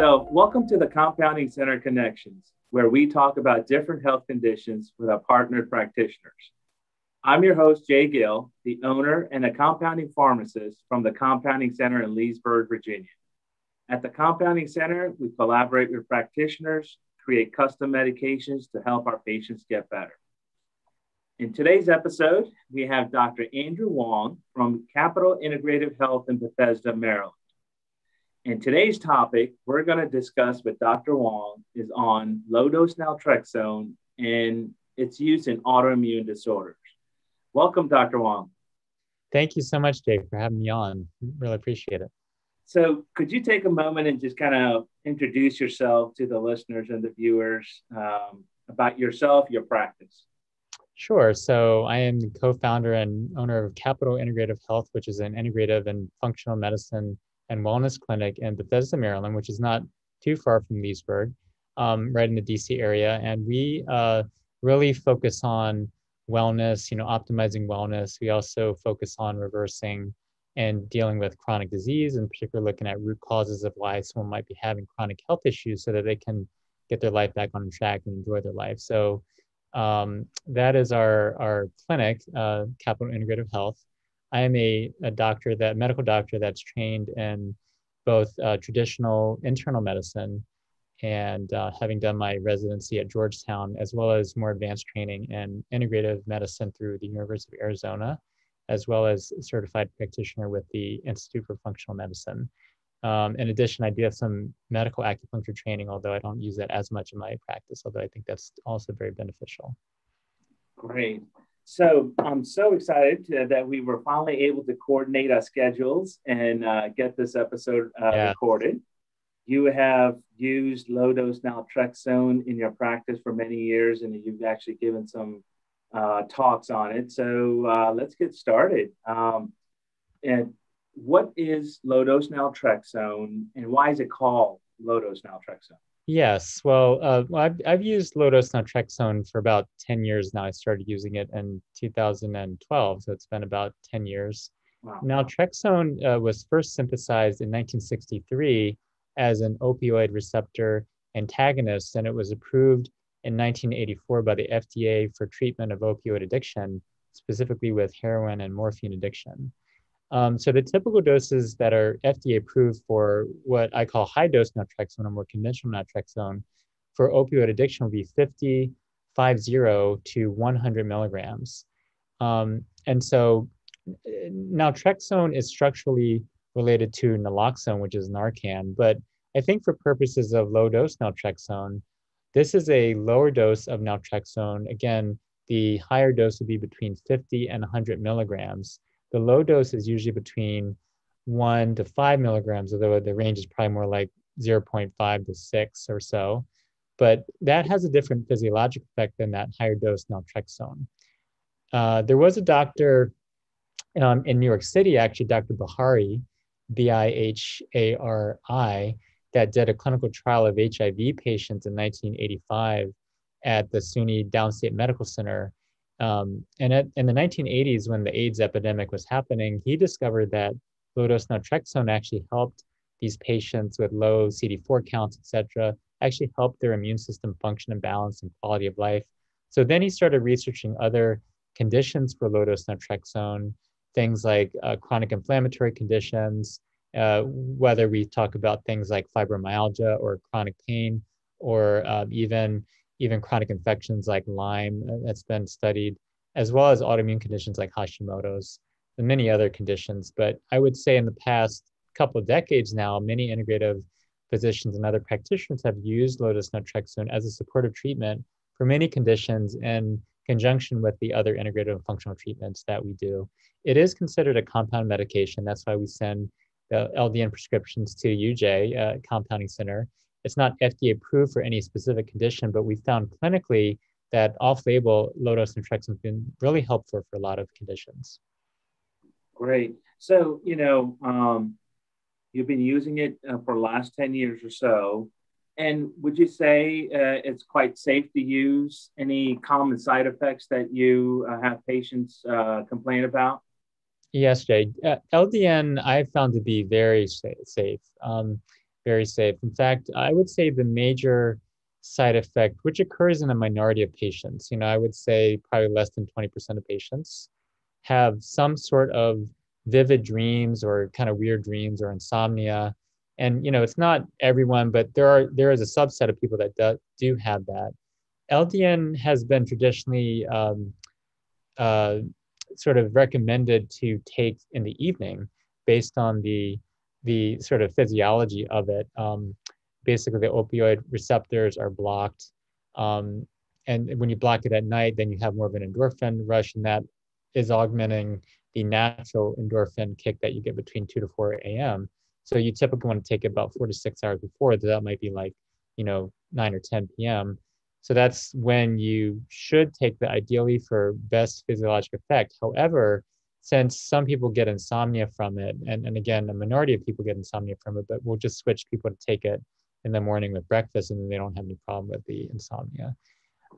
So, welcome to the Compounding Center Connections, where we talk about different health conditions with our partnered practitioners. I'm your host, Jay Gill, the owner and a compounding pharmacist from the Compounding Center in Leesburg, Virginia. At the Compounding Center, we collaborate with practitioners, create custom medications to help our patients get better. In today's episode, we have Dr. Andrew Wong from Capital Integrative Health in Bethesda, Maryland. And today's topic we're going to discuss with Dr. Wong is on low dose naltrexone and its use in autoimmune disorders. Welcome, Dr. Wong. Thank you so much, Jake, for having me on. Really appreciate it. So, could you take a moment and just kind of introduce yourself to the listeners and the viewers um, about yourself, your practice? Sure. So, I am the co founder and owner of Capital Integrative Health, which is an integrative and functional medicine and wellness clinic in Bethesda, Maryland, which is not too far from Leesburg, um, right in the DC area. And we uh, really focus on wellness, you know, optimizing wellness. We also focus on reversing and dealing with chronic disease, in particular, looking at root causes of why someone might be having chronic health issues so that they can get their life back on track and enjoy their life. So um, that is our, our clinic, uh, Capital Integrative Health. I am a, a doctor, that medical doctor that's trained in both uh, traditional internal medicine and uh, having done my residency at Georgetown, as well as more advanced training in integrative medicine through the University of Arizona as well as certified practitioner with the Institute for Functional Medicine. Um, in addition, I do have some medical acupuncture training, although I don't use that as much in my practice, although I think that's also very beneficial. Great. So I'm so excited to, that we were finally able to coordinate our schedules and uh, get this episode uh, yeah. recorded. You have used low dose naltrexone in your practice for many years, and you've actually given some uh, talks on it. So uh, let's get started. Um, and what is low dose naltrexone, and why is it called low dose naltrexone? Yes, well, uh, I've, I've used low dose naltrexone for about 10 years now. I started using it in 2012, so it's been about 10 years. Wow. Naltrexone uh, was first synthesized in 1963 as an opioid receptor antagonist, and it was approved in 1984 by the FDA for treatment of opioid addiction, specifically with heroin and morphine addiction. Um, so the typical doses that are FDA approved for what I call high dose naltrexone or more conventional naltrexone for opioid addiction will be 50, 50 to 100 milligrams. Um, and so naltrexone is structurally related to naloxone, which is Narcan, but I think for purposes of low dose naltrexone, this is a lower dose of naltrexone. Again, the higher dose would be between 50 and 100 milligrams. The low dose is usually between one to five milligrams, although the range is probably more like 0.5 to six or so. But that has a different physiologic effect than that higher dose naltrexone. Uh, there was a doctor um, in New York City, actually, Dr. Bihari, B I H A R I, that did a clinical trial of HIV patients in 1985 at the SUNY Downstate Medical Center. Um, and at, in the 1980s, when the AIDS epidemic was happening, he discovered that low dose naltrexone actually helped these patients with low CD4 counts, et cetera, actually helped their immune system function and balance and quality of life. So then he started researching other conditions for low dose naltrexone, things like uh, chronic inflammatory conditions, uh, whether we talk about things like fibromyalgia or chronic pain, or uh, even even chronic infections like Lyme uh, that's been studied, as well as autoimmune conditions like Hashimoto's and many other conditions. But I would say in the past couple of decades now, many integrative physicians and other practitioners have used low-dose naltrexone as a supportive treatment for many conditions in conjunction with the other integrative and functional treatments that we do. It is considered a compound medication. That's why we send the LDN prescriptions to UJ uh, Compounding Center. It's not FDA approved for any specific condition, but we found clinically that off-label low-dose naltrexone has been really helpful for a lot of conditions. Great. So, you know, um, you've been using it uh, for the last 10 years or so. And would you say uh, it's quite safe to use? Any common side effects that you uh, have patients uh, complain about? Yes, Jay. Uh, LDN I found to be very safe. Um, very safe. In fact, I would say the major side effect, which occurs in a minority of patients, you know, I would say probably less than 20% of patients have some sort of vivid dreams or kind of weird dreams or insomnia. And you know, it's not everyone, but there are there is a subset of people that do, do have that. LDN has been traditionally um, uh, sort of recommended to take in the evening based on the the sort of physiology of it. Um, basically, the opioid receptors are blocked, um, and when you block it at night, then you have more of an endorphin rush, and that is augmenting the natural endorphin kick that you get between 2 to 4 a.m. So you typically want to take it about four to six hours before. That might be like, you know, 9 or 10 p.m. So that's when you should take the ideally for best physiologic effect. However, since some people get insomnia from it, and, and again, a minority of people get insomnia from it, but we'll just switch people to take it in the morning with breakfast and then they don't have any problem with the insomnia.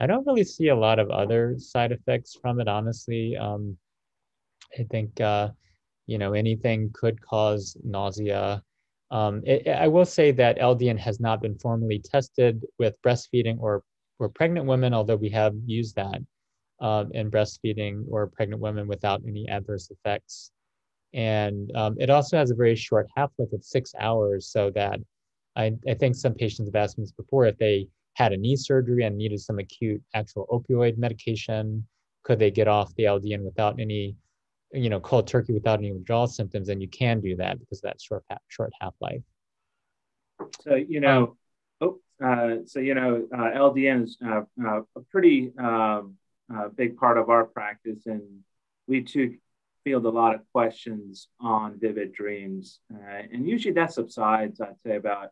I don't really see a lot of other side effects from it, honestly. Um, I think uh, you know anything could cause nausea. Um, it, I will say that LDN has not been formally tested with breastfeeding or or pregnant women, although we have used that um, in breastfeeding or pregnant women without any adverse effects. And um, it also has a very short half-life of six hours, so that I, I think some patients have asked me this before if they had a knee surgery and needed some acute actual opioid medication, could they get off the LDN without any you know cold turkey without any withdrawal symptoms and you can do that because of that short short half life so you know oh uh, so you know uh, ldn is uh, uh, a pretty um, uh, big part of our practice and we too field a lot of questions on vivid dreams uh, and usually that subsides i'd say about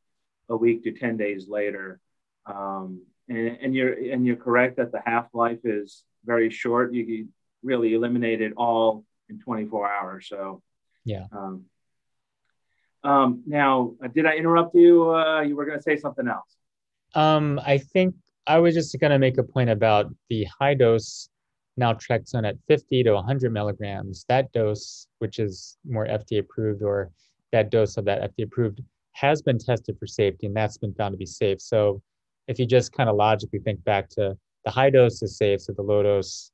a week to 10 days later um, and, and, you're and you're correct that the half-life is very short you really eliminate it all in 24 hours. So, yeah. Um, um, now, uh, did I interrupt you? Uh, you were going to say something else. Um, I think I was just going to make a point about the high dose naltrexone at 50 to 100 milligrams. That dose, which is more FDA approved, or that dose of that FDA approved, has been tested for safety, and that's been found to be safe. So, if you just kind of logically think back to the high dose is safe, so the low dose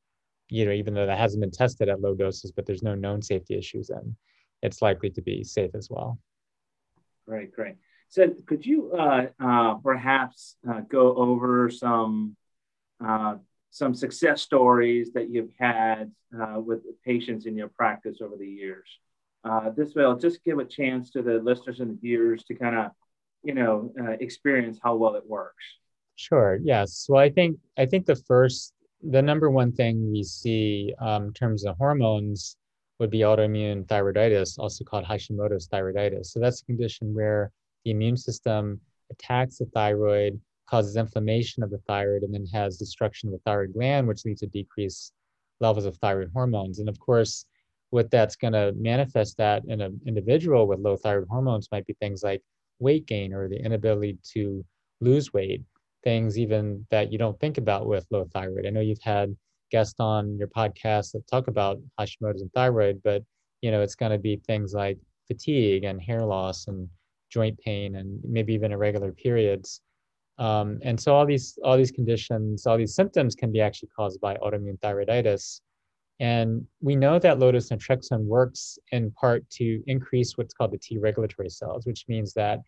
you know, even though that hasn't been tested at low doses, but there's no known safety issues, and it's likely to be safe as well. Great, great. Could you uh, uh, perhaps uh, go over some uh, some success stories that you've had uh, with patients in your practice over the years? Uh, this will just give a chance to the listeners and the viewers to kind of, you know, experience how well it works. Sure. Yes. Well, I think I think the first the number one thing we see um, in terms of hormones would be autoimmune thyroiditis, also called Hashimoto's thyroiditis. So that's a condition where the immune system attacks the thyroid, causes inflammation of the thyroid, and then has destruction of the thyroid gland, which leads to decreased levels of thyroid hormones. And of course, what that's going to manifest that in an individual with low thyroid hormones might be things like weight gain or the inability to lose weight things even that you don't think about with low thyroid. I know you've had guests on your podcast that talk about Hashimoto's and thyroid, but you know, it's going to be things like fatigue and hair loss and joint pain and maybe even irregular periods. Um, and so all these all these conditions, all these symptoms can be actually caused by autoimmune thyroiditis. And we know that low-dose naltrexone works in part to increase what's called the T regulatory cells, which means that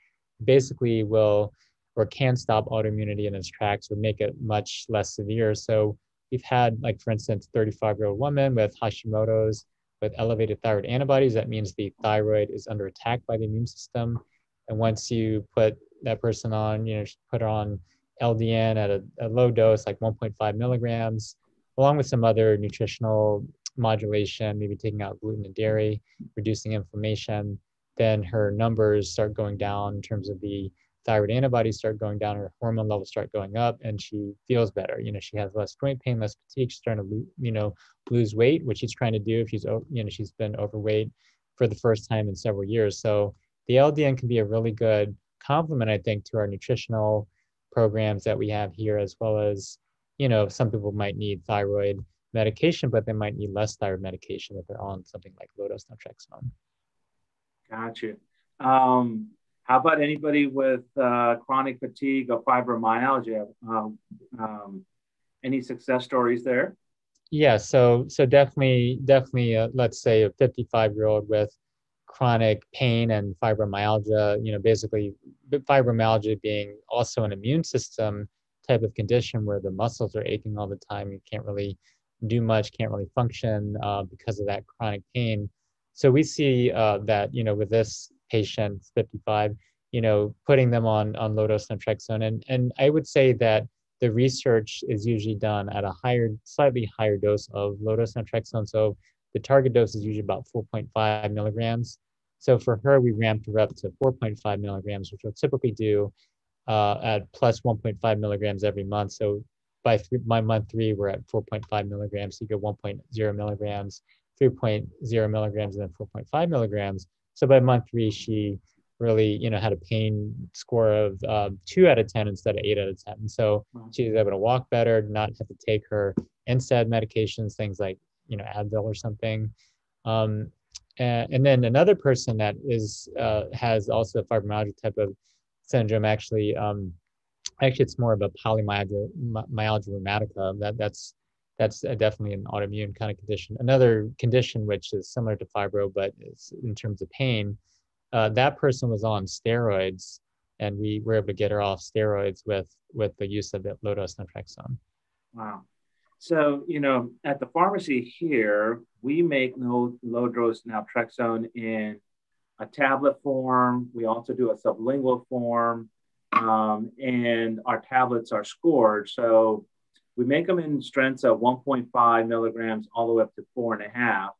basically will or can stop autoimmunity in its tracks or make it much less severe. So we've had, like for instance, 35-year-old woman with Hashimoto's with elevated thyroid antibodies. That means the thyroid is under attack by the immune system. And once you put that person on, you know, put her on LDN at a, a low dose, like 1.5 milligrams, along with some other nutritional modulation, maybe taking out gluten and dairy, reducing inflammation, then her numbers start going down in terms of the thyroid antibodies start going down, her hormone levels start going up, and she feels better. You know, she has less joint pain, less fatigue. She's trying to, you know, lose weight, which she's trying to do if she's, you know, she's been overweight for the first time in several years. So the LDN can be a really good complement, I think, to our nutritional programs that we have here, as well as, you know, some people might need thyroid medication, but they might need less thyroid medication if they're on something like low dose naltrexone. Gotcha. Um, How about anybody with uh, chronic fatigue or fibromyalgia? Um, um, any success stories there? Yeah, so so definitely, definitely, uh, let's say a 55 year old with chronic pain and fibromyalgia. You know, basically, fibromyalgia being also an immune system type of condition where the muscles are aching all the time. You can't really do much, can't really function uh, because of that chronic pain. So we see uh, that you know with this patient 55 you know putting them on on low dose naltrexone and and i would say that the research is usually done at a higher slightly higher dose of low dose naltrexone so the target dose is usually about 4.5 milligrams. So for her we ramped her up to 4.5 milligrams which we'll typically do uh, at plus 1.5 milligrams every month. So by, three, by month three we're at 4.5 milligrams. So you get 1.0 milligrams 3.0 milligrams and then 4.5 milligrams. So by month three, she really, you know, had a pain score of um, two out of 10 instead of eight out of 10. And so she was able to walk better, not have to take her NSAID medications, things like, you know, Advil or something. Um, and, and, then another person that is uh, has also a fibromyalgia type of syndrome actually um, actually it's more of a polymyalgia myalgia rheumatica that that's that's definitely an autoimmune kind of condition. Another condition which is similar to fibro, but in terms of pain, uh, that person was on steroids, and we were able to get her off steroids with with the use of low dose naltrexone. Wow. So you know, at the pharmacy here, we make no low dose naltrexone in a tablet form. We also do a sublingual form, um, and our tablets are scored. So we make them in strengths of 1.5 milligrams all the way up to four and a half.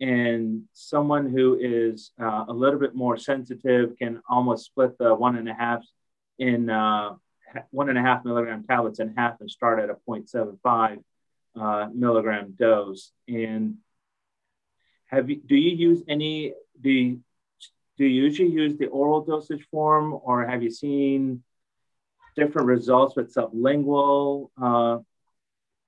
And someone who is uh, a little bit more sensitive can almost split the one and a half in uh, one and a half milligram tablets in half and start at a 0.75 uh, milligram dose. And have you, do you use any, do you, do you usually use the oral dosage form or have you seen different results with sublingual? Uh,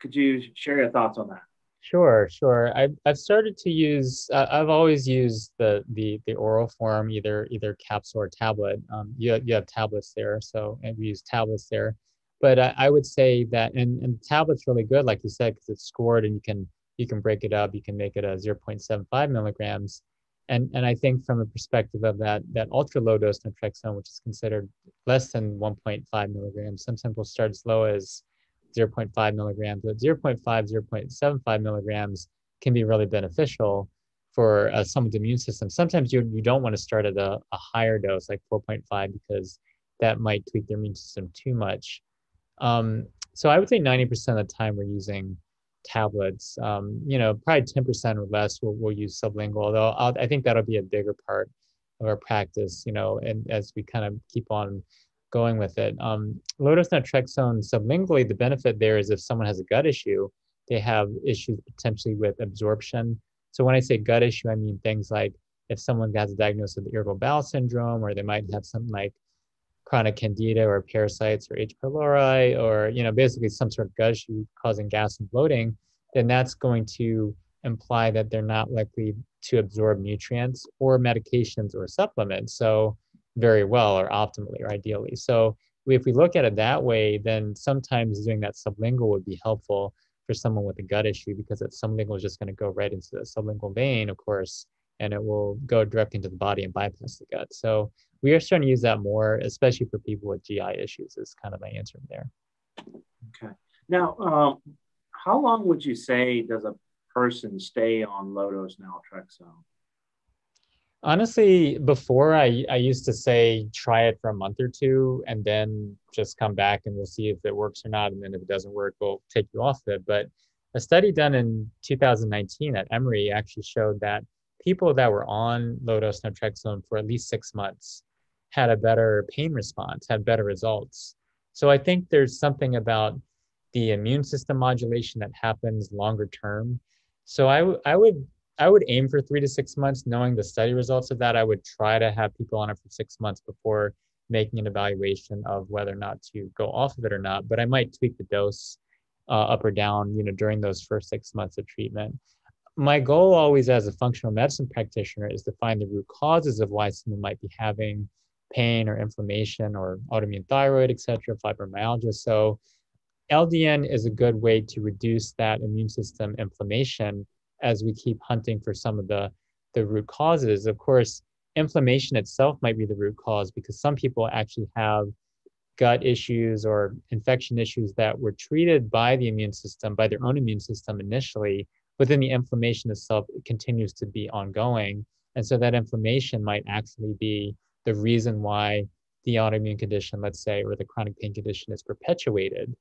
could you share your thoughts on that? Sure, sure. I've, I've started to use. Uh, I've always used the the the oral form, either either capsule or tablet. Um, you have, you have tablets there, so we use tablets there. But I, I would say that and and tablets really good, like you said, because it's scored and you can you can break it up. You can make it a 0.75 milligrams. And and I think from a perspective of that that ultra low dose naltrexone, which is considered less than 1.5 milligrams, sometimes will start as low as 0.5 milligrams, but 0.5, 0.75 milligrams can be really beneficial for uh, someone's immune system. Sometimes you, you don't want to start at a, a higher dose, like 4.5, because that might tweak their immune system too much. Um, so I would say 90% of the time we're using tablets. Um, you know, probably 10% or less we'll, we'll use sublingual, although I'll, I think that'll be a bigger part of our practice, you know, and as we kind of keep on going with it. Um, low-dose naltrexone sublingually, the benefit there is if someone has a gut issue, they have issues potentially with absorption. So when I say gut issue, I mean things like if someone has a diagnosis of irritable bowel syndrome, or they might have something like chronic candida or parasites or H. pylori, or you know basically some sort of gut issue causing gas and bloating, then that's going to imply that they're not likely to absorb nutrients or medications or supplements. So very well or optimally or ideally. So if we look at it that way, then sometimes doing that sublingual would be helpful for someone with a gut issue because that sublingual is just going to go right into the sublingual vein, of course, and it will go direct into the body and bypass the gut. So we are starting to use that more, especially for people with GI issues. Is kind of my answer there. Okay. Now, um, how long would you say does a person stay on low dose naltrexone? Honestly, before I, I used to say try it for a month or two and then just come back and we'll see if it works or not. And then if it doesn't work, we'll take you off of it. But a study done in 2019 at Emory actually showed that people that were on low dose naltrexone for at least six months had a better pain response, had better results. So I think there's something about the immune system modulation that happens longer term. So I, w- I would I would aim for three to six months. Knowing the study results of that, I would try to have people on it for six months before making an evaluation of whether or not to go off of it or not. But I might tweak the dose uh, up or down, you know, during those first six months of treatment. My goal always as a functional medicine practitioner is to find the root causes of why someone might be having pain or inflammation or autoimmune thyroid, etc., fibromyalgia. So LDN is a good way to reduce that immune system inflammation as we keep hunting for some of the, the root causes. Of course, inflammation itself might be the root cause because some people actually have gut issues or infection issues that were treated by the immune system, by their own immune system initially, but then the inflammation itself continues to be ongoing. And so that inflammation might actually be the reason why the autoimmune condition, let's say, or the chronic pain condition is perpetuated.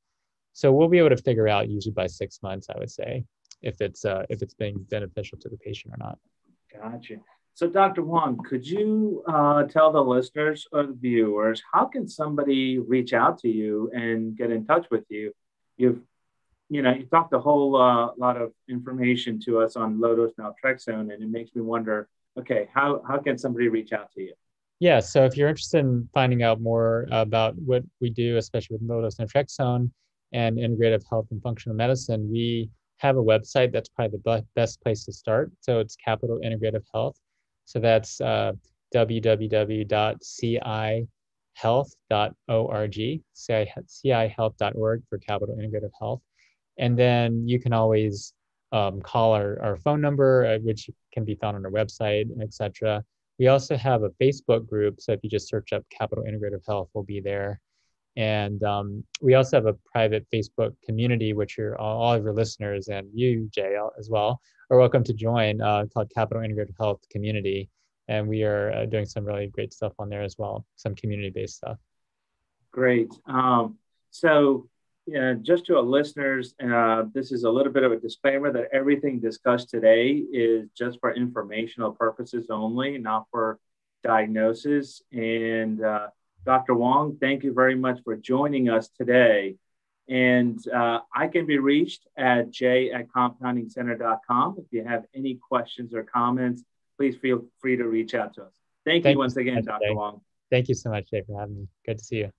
So we'll be able to figure out usually by six months, I would say, if it's uh, if it's being beneficial to the patient or not. Gotcha. So, Dr. Wong, could you uh, tell the listeners or the viewers how can somebody reach out to you and get in touch with you? You've, you know, you talked a whole uh, lot of information to us on low dose naltrexone, and it makes me wonder, okay, how how can somebody reach out to you? Yeah, so if you're interested in finding out more about what we do, especially with low dose naltrexone and integrative health and functional medicine, we have a website that's probably the best place to start. So it's Capital Integrative Health. So that's uh, www.cihealth.org, cihealth.org for Capital Integrative Health. And then you can always um, call our, our phone number, uh, which can be found on our website, etc. We also have a Facebook group. So if you just search up Capital Integrative Health, we'll be there. And um, we also have a private Facebook community, which are all, of your listeners and you, Jay, as well, are welcome to join uh, called Capital Integrative Health Community. And we are uh, doing some really great stuff on there as well, some community based stuff. Great. Um, so, yeah, just to our listeners, uh, this is a little bit of a disclaimer that everything discussed today is just for informational purposes only, not for diagnosis. And uh, Dr. Wong, thank you very much for joining us today. And uh, I can be reached at j at compoundingcenter.com. If you have any questions or comments, please feel free to reach out to us. Thank, thank you once again, Dr. Wong. Thank you so much, Jay, for having me. Good to see you.